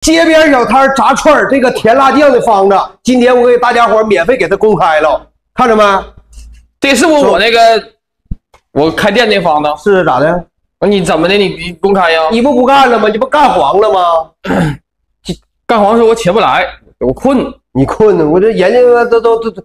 街边小摊炸串儿这个甜辣酱的方子，今天我给大家伙儿免费给它公开了，看着没？这是不是我那个我开店那方子？是咋的？你怎么的？你你公开呀？你不不干了吗？你不干黄了吗？干黄是我起不来，我困。你困呢？我这研究都都都都。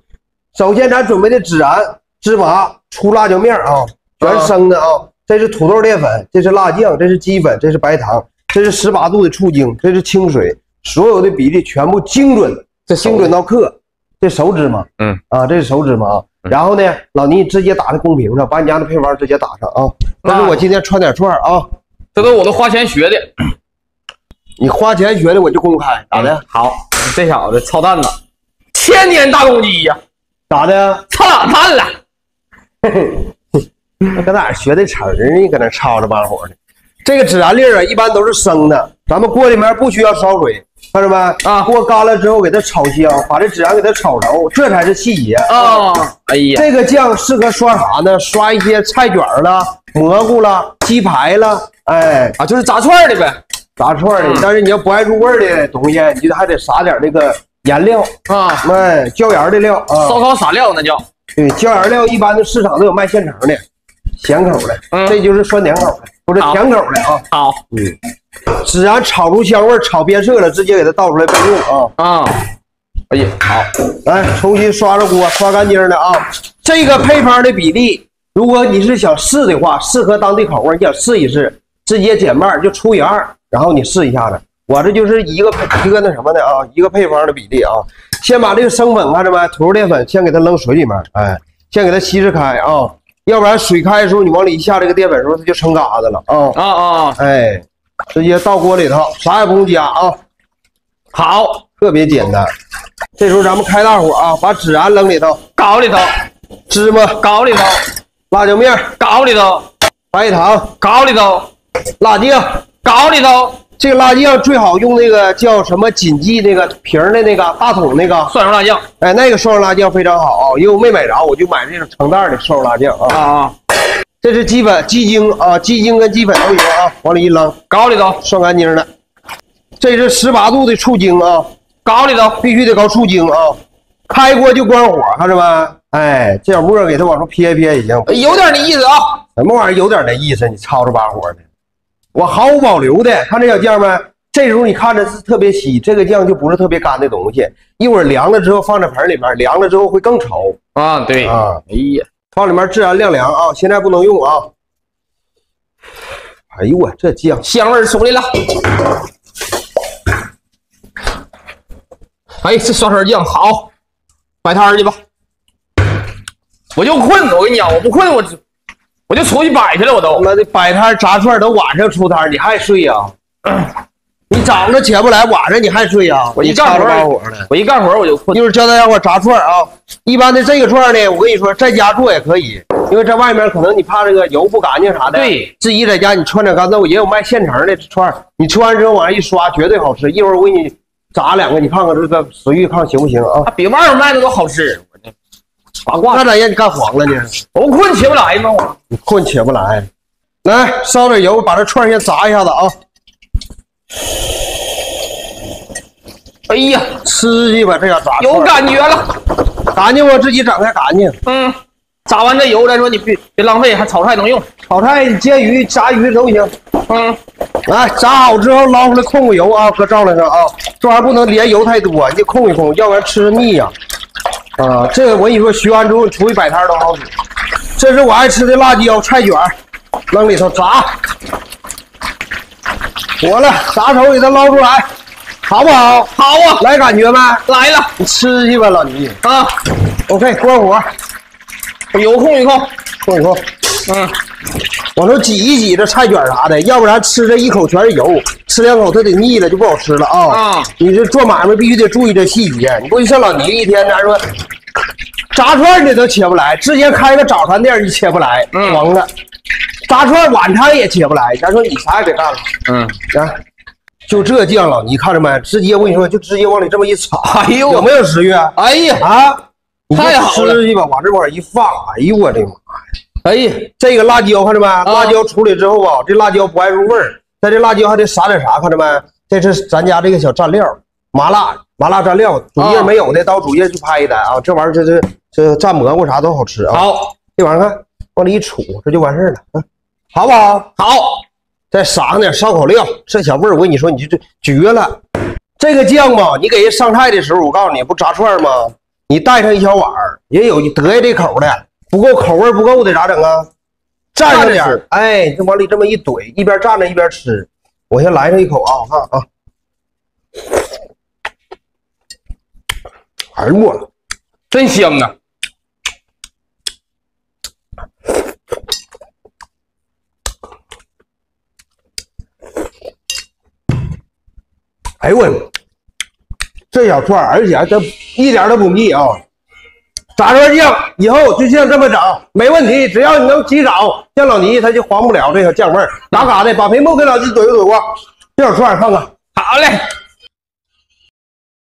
首先，咱准备的孜然、芝麻、粗辣椒面啊，全生的啊。这是土豆淀粉，这是辣酱，这是鸡粉，这是白糖，这是十八度的醋精，这是清水，所有的比例全部精准，这精准到克。这手指嘛，嗯啊，这是手指嘛啊。然后呢，老倪直接打在公屏上，把你家的配方直接打上啊。这是我今天穿点串啊，这都我都花钱学的。你花钱学的，我就公开，咋的？好，这小子操蛋了，千年大公鸡呀，咋的？操哪蛋了？搁哪学的词儿呢？搁那吵着帮火的。这个孜然粒啊，一般都是生的，咱们锅里面不需要烧水，看着没？啊，锅干了之后给它炒香，把这孜然给它炒熟，这才是细节啊。哎呀，这个酱适合刷啥呢？刷一些菜卷了、蘑菇了、鸡排了，哎啊，就是炸串的呗。炸串的，但是你要不爱入味的东西，你就还得撒点那个盐料啊，哎，椒盐的料啊，烧烤撒料那叫。对，椒盐料一般的市场都有卖现成的，咸口的，这就是酸甜口的，不是甜口的啊。好，嗯，孜然炒出香味，炒变色了，直接给它倒出来备用啊啊。哎呀，好，来重新刷刷锅，刷干净的啊。这个配方的比例，如果你是想试的话，适合当地口味，你想试一试，直接减半就除以二。然后你试一下子，我这就是一个一个那什么的啊，一个配方的比例啊。先把这个生粉看着没？土豆淀粉先给它扔水里面，哎，先给它稀释开啊，要不然水开的时候你往里一下这个淀粉的时候它就成嘎子了啊啊啊！哎，直接倒锅里头，啥也不用加啊。好，特别简单。这时候咱们开大火啊，把孜然扔里头，搞里头，芝麻搞里头，辣椒面搞里头，白糖搞里头，辣酱。搞里头，这个辣酱最好用那个叫什么锦记那个瓶的那个大桶那个蒜蓉辣酱，哎，那个蒜蓉辣酱非常好啊，因为我没买着，我就买这种成袋的蒜蓉辣酱啊啊啊！这是鸡粉、鸡精啊，鸡精跟鸡粉都有啊，往里一扔，搞里头，涮干净的。这是十八度的醋精啊，搞里头必须得搞醋精啊，开锅就关火，看着没？哎，这小沫给它往出撇一撇，也行有点那意思啊。什么玩意儿有点那意思？你吵吵把火的。我毫无保留的看这小酱没？这时候你看着是特别稀，这个酱就不是特别干的东西。一会儿凉了之后放在盆里面，凉了之后会更稠啊。对啊，哎呀，放里面自然晾凉啊，现在不能用啊。哎呦我这酱香味出来了。哎，这刷川酱好，摆摊去吧。我就困，我跟你讲，我不困我。我就出去摆去了，我都他妈的摆摊炸串都晚上出摊，你还睡呀？你早上起不来，晚上你还睡呀？我一干活我一干活我就困。一会儿教大家伙炸串啊，一般的这个串呢，我跟你说，在家做也可以，因为在外面可能你怕这个油不干净啥的。对，自己在家你串点干豆，也有卖现成的串，你吃完之后往上一刷，绝对好吃。一会儿我给你炸两个，你看看这个食欲看行不行啊？比外面卖的都好吃。八卦，那咋让你干黄了呢？我困起不来吗？我你困起不来。来烧点油，把这串先炸一下子啊！哎呀，吃去吧，这下炸有感觉了，干净不？自己整开干净。嗯，炸完这油再说，你别别浪费，还炒菜能用。炒菜、煎鱼、炸鱼都行。嗯，来炸好之后捞出来控个油啊，搁灶台上啊，这玩意儿不能连油太多，你得控一控，要不然吃着腻呀。啊，这个我跟你说，学完之后出去摆摊都好使。这是我爱吃的辣椒菜卷，扔里头炸，火了，炸熟给它捞出来，好不好？好啊，来感觉没？来了，你吃去吧，老倪啊。OK，关火，油控一控，控一控。嗯，往出挤一挤这菜卷啥的，要不然吃这一口全是油，吃两口它得腻了，就不好吃了啊！啊，你这做买卖必须得注意这细节，你不像老倪一天咱说炸串你都切不来，之前开个早餐店你切不来，黄了；炸串晚餐也切不来，咱说你啥也别干了。嗯，来，就这酱老倪看着没？直接我跟你说，就直接往里这么一插，哎呦，有没有食欲？哎呀啊，太好了！吃去吧，往这块一放，哎呦我的妈呀！哎，这个辣椒看着没？辣椒处理之后啊，这辣椒不爱入味儿，在这辣椒还得撒点啥？看着没？这是咱家这个小蘸料，麻辣麻辣蘸料，主页没有的到主页去拍一单啊。这玩意儿这这这蘸蘑菇啥都好吃啊。好，这玩意儿看往里一杵，这就完事儿了，嗯，好不好？好，再撒上点烧烤料，这小味儿我跟你说，你就这绝了。这个酱吧，你给人上菜的时候，我告诉你，不炸串吗？你带上一小碗儿，也有得意这口的，不够口味不够的咋整啊？蘸上点儿，哎，就往里这么一怼，一边蘸着一边吃。我先来上一口啊，我看啊，哎呦我，真香啊！哎呦我，这小串儿，而且还真一点都不腻啊！炸串酱以后就像这么整，没问题。只要你能起早，像老倪他就黄不了这个酱味儿。嘎嘎的，把屏幕给老弟怼一怼过。这小串看看，好嘞。